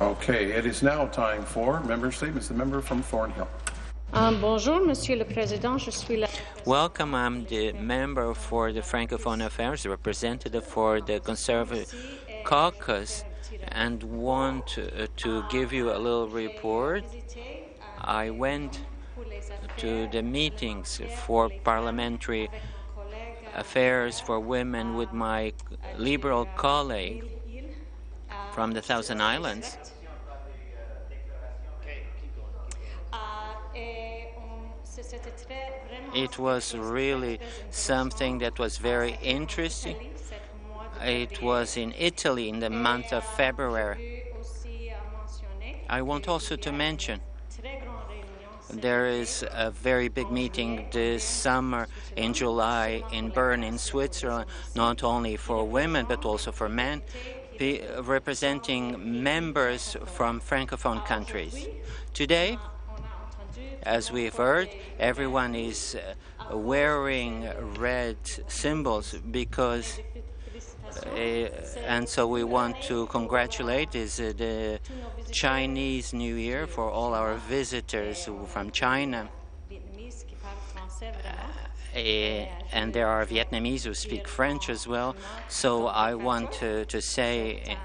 Okay, it is now time for member statements. The member from Thornhill. Um, bonjour, Monsieur le Président. Je suis la Welcome. I'm the member for the Francophone Affairs, representative for the Conservative Caucus, and want uh, to give you a little report. I went to the meetings for parliamentary affairs for women with my liberal colleague from the Thousand Islands. It was really something that was very interesting. It was in Italy in the month of February. I want also to mention there is a very big meeting this summer in July in Bern in Switzerland, not only for women but also for men, representing members from Francophone countries. Today, as we've heard, everyone is uh, wearing red symbols because uh, and so we want to congratulate is uh, the Chinese New Year for all our visitors from China. Uh, and there are Vietnamese who speak French as well. So I want to, to say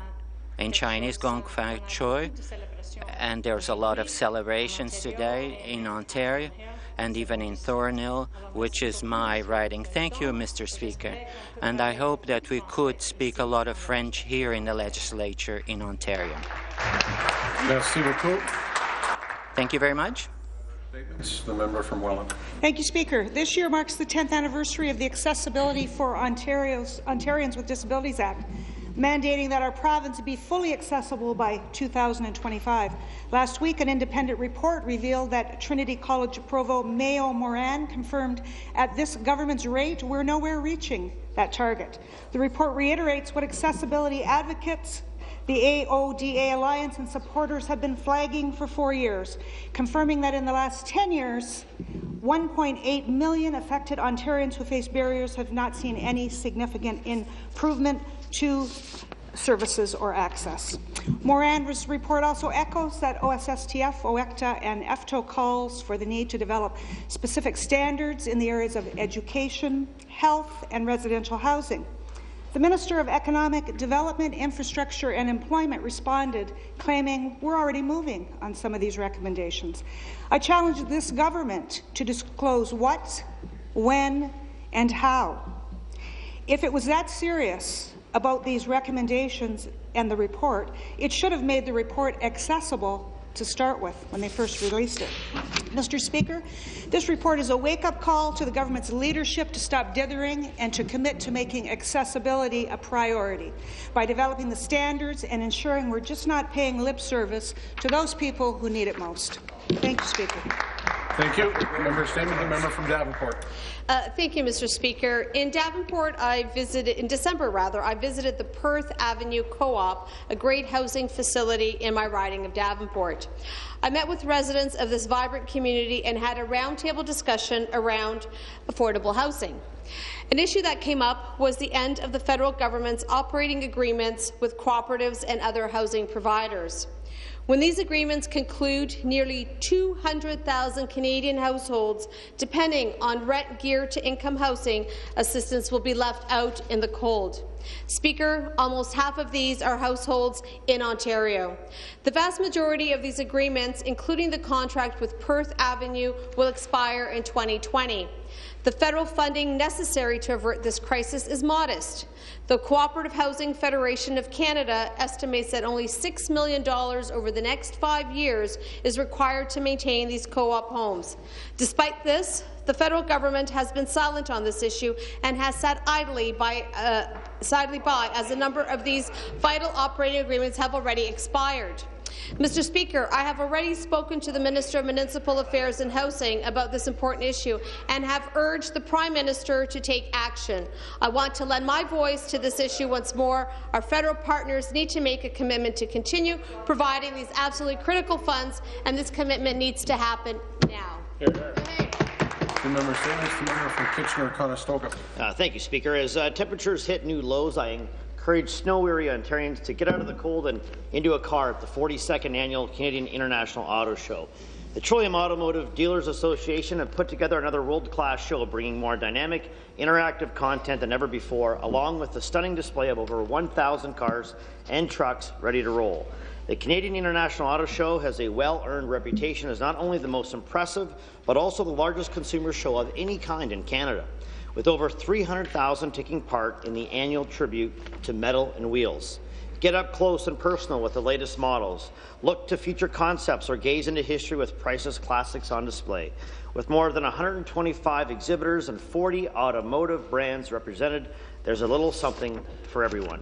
in Chinese, Gong Fa Choi, and there's a lot of celebrations today in Ontario and even in Thornhill, which is my riding. Thank you, Mr. Speaker. And I hope that we could speak a lot of French here in the legislature in Ontario. Merci beaucoup. Thank you very much. Statements. The member from Welland. Thank you, Speaker. This year marks the 10th anniversary of the Accessibility for Ontario's, Ontarians with Disabilities Act mandating that our province be fully accessible by 2025. Last week, an independent report revealed that Trinity College Provost Mayo Moran confirmed at this government's rate, we're nowhere reaching that target. The report reiterates what accessibility advocates, the AODA Alliance and supporters have been flagging for four years, confirming that in the last 10 years, 1.8 million affected Ontarians who face barriers have not seen any significant improvement to services or access. Moran's report also echoes that OSSTF, OECTA, and EFTO calls for the need to develop specific standards in the areas of education, health, and residential housing. The Minister of Economic Development, Infrastructure and Employment responded, claiming we're already moving on some of these recommendations. I challenge this government to disclose what, when, and how. If it was that serious, about these recommendations and the report, it should have made the report accessible to start with when they first released it. Mr. Speaker, this report is a wake-up call to the government's leadership to stop dithering and to commit to making accessibility a priority by developing the standards and ensuring we're just not paying lip service to those people who need it most. Thank you, Speaker. Thank you. Member statement. The member from Davenport. Uh, thank you, Mr. Speaker. In Davenport, I visited in December. Rather, I visited the Perth Avenue Co-op, a great housing facility in my riding of Davenport. I met with residents of this vibrant community and had a roundtable discussion around affordable housing. An issue that came up was the end of the federal government's operating agreements with cooperatives and other housing providers. When these agreements conclude, nearly 200,000 Canadian households, depending on rent gear to income housing assistance, will be left out in the cold. Speaker, almost half of these are households in Ontario. The vast majority of these agreements, including the contract with Perth Avenue, will expire in 2020. The federal funding necessary to avert this crisis is modest. The Cooperative Housing Federation of Canada estimates that only $6 million over the next five years is required to maintain these co-op homes. Despite this, the federal government has been silent on this issue and has sat idly by, uh, by as a number of these vital operating agreements have already expired. Mr. Speaker, I have already spoken to the Minister of Municipal Affairs and Housing about this important issue and have urged the Prime Minister to take action. I want to lend my voice to this issue once more. Our federal partners need to make a commitment to continue providing these absolutely critical funds, and this commitment needs to happen now. Here, here. Member statements. The member from Kitchener-Conestoga. Uh, thank you, Speaker. As uh, temperatures hit new lows, I encourage snow-weary Ontarians to get out of the cold and into a car at the 42nd Annual Canadian International Auto Show. The Trillium Automotive Dealers Association have put together another world-class show bringing more dynamic, interactive content than ever before, along with the stunning display of over 1,000 cars and trucks ready to roll. The Canadian International Auto Show has a well-earned reputation as not only the most impressive, but also the largest consumer show of any kind in Canada, with over 300,000 taking part in the annual tribute to Metal and Wheels. Get up close and personal with the latest models. Look to future concepts or gaze into history with priceless classics on display. With more than 125 exhibitors and 40 automotive brands represented, there's a little something for everyone.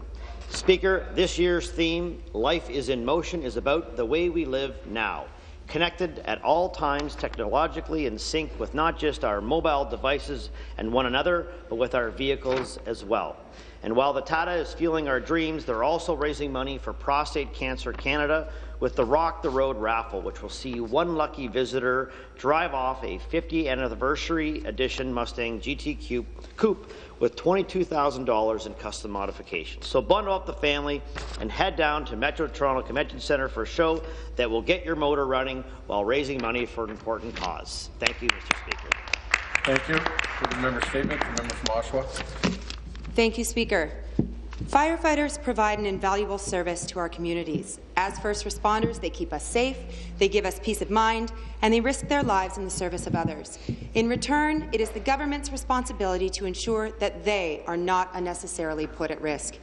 Speaker, this year's theme, Life is in Motion, is about the way we live now connected at all times technologically in sync with not just our mobile devices and one another, but with our vehicles as well. And while the TADA is fueling our dreams, they're also raising money for Prostate Cancer Canada with the Rock the Road raffle, which will see one lucky visitor drive off a 50th anniversary edition Mustang GT Coupe with $22,000 in custom modifications. So bundle up the family and head down to Metro Toronto Convention Centre for a show that will get your motor running while raising money for an important cause. Thank you, Mr. Speaker. Thank you. For the member statement, the member from Oshawa. Thank you, Speaker. Firefighters provide an invaluable service to our communities. As first responders, they keep us safe, they give us peace of mind, and they risk their lives in the service of others. In return, it is the government's responsibility to ensure that they are not unnecessarily put at risk.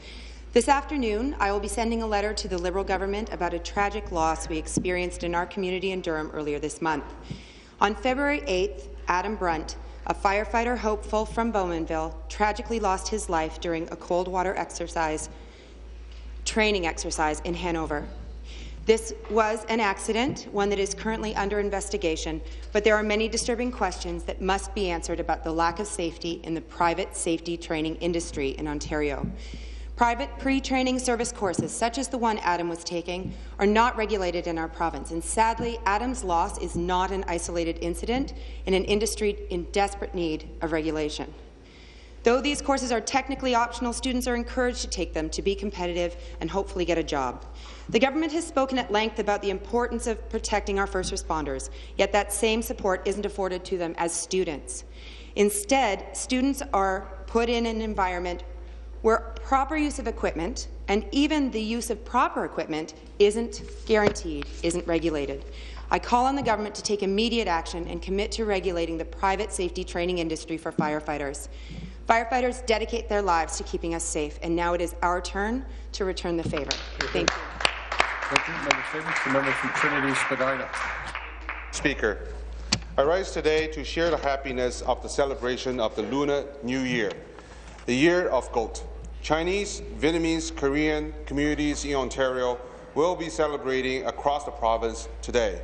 This afternoon, I will be sending a letter to the Liberal government about a tragic loss we experienced in our community in Durham earlier this month. On February 8th, Adam Brunt, a firefighter hopeful from Bowmanville, tragically lost his life during a cold water exercise, training exercise in Hanover. This was an accident, one that is currently under investigation, but there are many disturbing questions that must be answered about the lack of safety in the private safety training industry in Ontario. Private pre-training service courses, such as the one Adam was taking, are not regulated in our province, and sadly, Adam's loss is not an isolated incident in an industry in desperate need of regulation. Though these courses are technically optional, students are encouraged to take them to be competitive and hopefully get a job. The government has spoken at length about the importance of protecting our first responders, yet that same support isn't afforded to them as students. Instead, students are put in an environment where proper use of equipment and even the use of proper equipment isn't guaranteed, isn't regulated. I call on the government to take immediate action and commit to regulating the private safety training industry for firefighters. Firefighters dedicate their lives to keeping us safe, and now it is our turn to return the favour. Thank you. Thank you. Member statements. The member from Trinity Spadina. Speaker, I rise today to share the happiness of the celebration of the Lunar New Year, the year of goat. Chinese, Vietnamese, Korean communities in Ontario will be celebrating across the province today.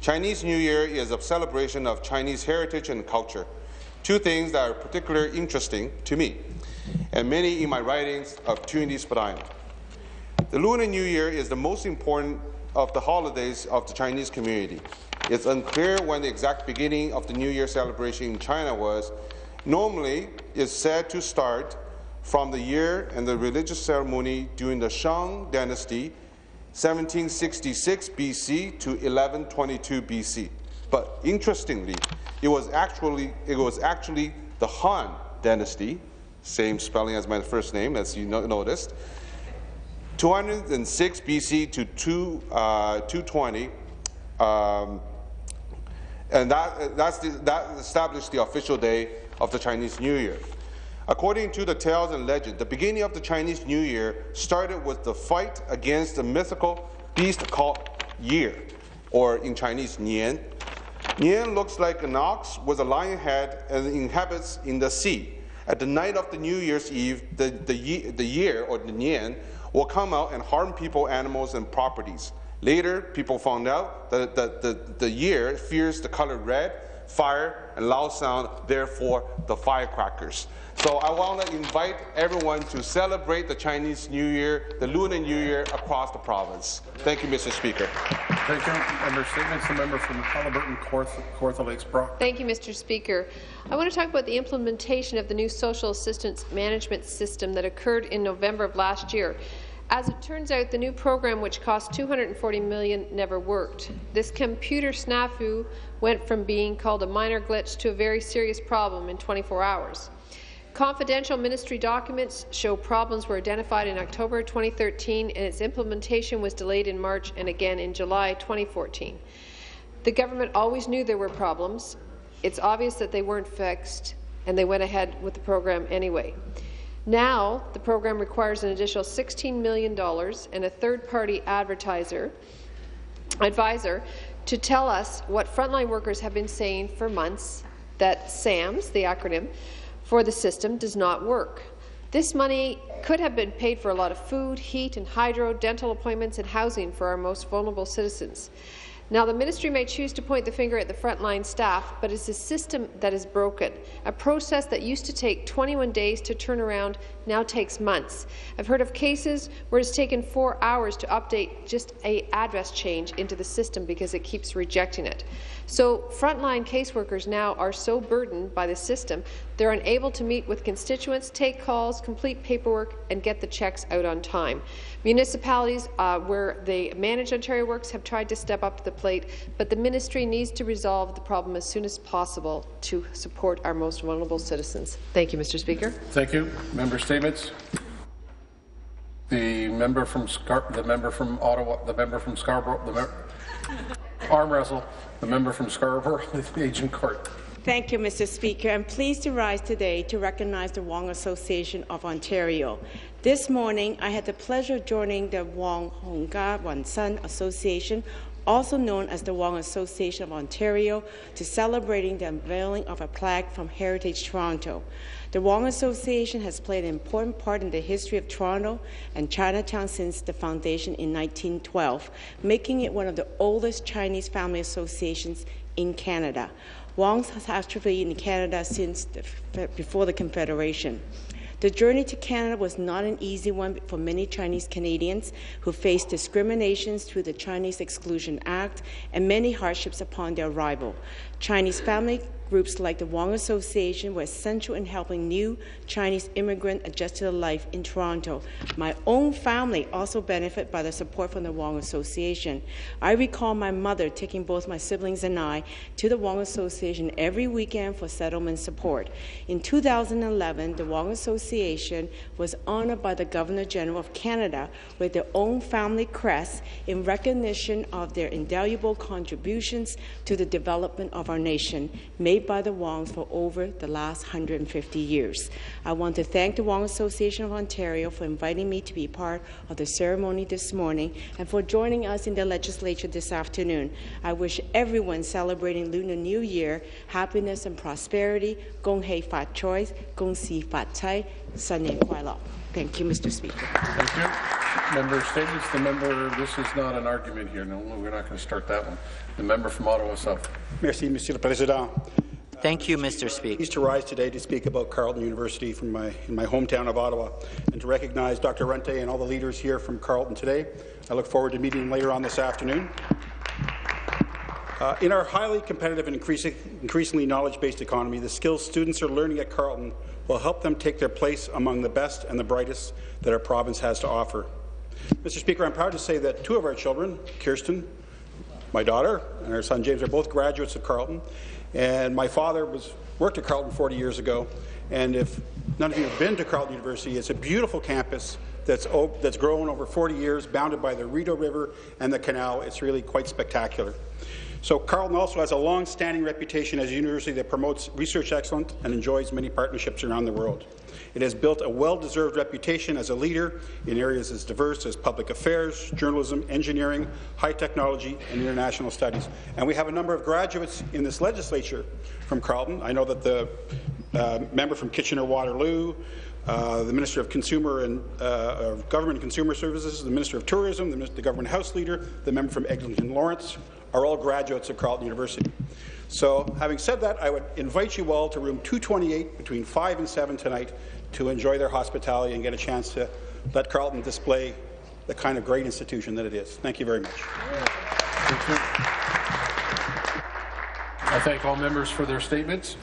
Chinese New Year is a celebration of Chinese heritage and culture, two things that are particularly interesting to me and many in my writings of Trinity Spadina. The Lunar New Year is the most important of the holidays of the Chinese community. It's unclear when the exact beginning of the New Year celebration in China was. Normally, it's said to start from the year and the religious ceremony during the Shang dynasty, 1766 BC to 1122 BC. But interestingly, it was actually it was actually the Han dynasty, same spelling as my first name, as you noticed, 206 BC to 2, uh, 220, um, and that, that's the, that established the official day of the Chinese New Year. According to the tales and legend, the beginning of the Chinese New Year started with the fight against the mythical beast called Year, or in Chinese, Nian. Nian looks like an ox with a lion head and inhabits in the sea. At the night of the New Year's Eve, the, the, the year, or the Nian, will come out and harm people, animals, and properties. Later, people found out that the, the, the year fears the color red, fire and loud sound, therefore the firecrackers. So I want to invite everyone to celebrate the Chinese New Year, the Lunar New Year across the province. Thank you, Mr. Speaker. Thank you. Member statements. The member from Halliburton, Kawartha, Kawartha Lakes Brock. Thank you, Mr. Speaker. I want to talk about the implementation of the new social assistance management system that occurred in November of last year. As it turns out, the new program, which cost 240 million, never worked. This computer snafu went from being called a minor glitch to a very serious problem in 24 hours. Confidential ministry documents show problems were identified in October 2013 and its implementation was delayed in March and again in July 2014. The government always knew there were problems. It's obvious that they weren't fixed and they went ahead with the program anyway. Now, the program requires an additional $16 million and a third-party advertiser advisor to tell us what frontline workers have been saying for months that SAMS, the acronym, for the system does not work. This money could have been paid for a lot of food, heat and hydro, dental appointments and housing for our most vulnerable citizens. Now, the ministry may choose to point the finger at the frontline staff, but it's a system that is broken. A process that used to take 21 days to turn around now takes months. I've heard of cases where it's taken four hours to update just a address change into the system because it keeps rejecting it. So frontline caseworkers now are so burdened by the system, they're unable to meet with constituents, take calls, complete paperwork, and get the checks out on time. Municipalities uh, where they manage Ontario Works have tried to step up to the plate, but the ministry needs to resolve the problem as soon as possible to support our most vulnerable citizens. Thank you, Mr. Speaker. Thank you. Member statements. The member from Scar the member from Ottawa, the member from Scarborough, the member arm wrestle, the member from Scarborough, Agent Court. Thank you, Mr. Speaker. I'm pleased to rise today to recognize the Wong Association of Ontario. This morning, I had the pleasure of joining the Wong Honga Wansan Association, also known as the Wong Association of Ontario, to celebrating the unveiling of a plaque from Heritage Toronto. The Wong Association has played an important part in the history of Toronto and Chinatown since the foundation in 1912, making it one of the oldest Chinese family associations in Canada. Wong's has been in Canada since the, before the Confederation. The journey to Canada was not an easy one for many Chinese Canadians who faced discriminations through the Chinese Exclusion Act and many hardships upon their arrival. Chinese family Groups like the Wong Association were essential in helping new Chinese immigrants adjust to life in Toronto. My own family also benefited by the support from the Wong Association. I recall my mother taking both my siblings and I to the Wong Association every weekend for settlement support. In 2011, the Wong Association was honored by the Governor General of Canada with their own family crest in recognition of their invaluable contributions to the development of our nation. Made made by the Wongs for over the last 150 years. I want to thank the Wong Association of Ontario for inviting me to be part of the ceremony this morning and for joining us in the legislature this afternoon. I wish everyone celebrating Lunar New Year happiness and prosperity. Gong hei fat choi, gong si fat chai, Sunday Thank you, Mr. Speaker. Thank you. Member statements. The member, this is not an argument here. No, we're not going to start that one. The member from Ottawa South. Merci, Monsieur le Président. Thank you, Mr. Speaker. Pleased to rise today to speak about Carleton University from my, in my hometown of Ottawa and to recognize Dr. Runte and all the leaders here from Carleton today. I look forward to meeting them later on this afternoon. Uh, in our highly competitive and increasing, increasingly knowledge-based economy, the skills students are learning at Carleton will help them take their place among the best and the brightest that our province has to offer. Mr. Speaker, I'm proud to say that two of our children, Kirsten, my daughter, and our son James, are both graduates of Carleton, and my father was worked at Carleton 40 years ago. And if none of you have been to Carleton University, it's a beautiful campus that's, that's grown over 40 years, bounded by the Rideau River and the canal. It's really quite spectacular. So Carleton also has a long-standing reputation as a university that promotes research excellence and enjoys many partnerships around the world. It has built a well-deserved reputation as a leader in areas as diverse as public affairs, journalism, engineering, high technology, and international studies. And we have a number of graduates in this legislature from Carleton. I know that the uh, member from Kitchener-Waterloo, uh, the Minister of Consumer and uh, of Government and Consumer Services, the Minister of Tourism, the, the Government House Leader, the member from Eglinton Lawrence, are all graduates of Carleton University. So, having said that, I would invite you all to room 228 between 5 and 7 tonight to enjoy their hospitality and get a chance to let Carleton display the kind of great institution that it is. Thank you very much. I thank all members for their statements.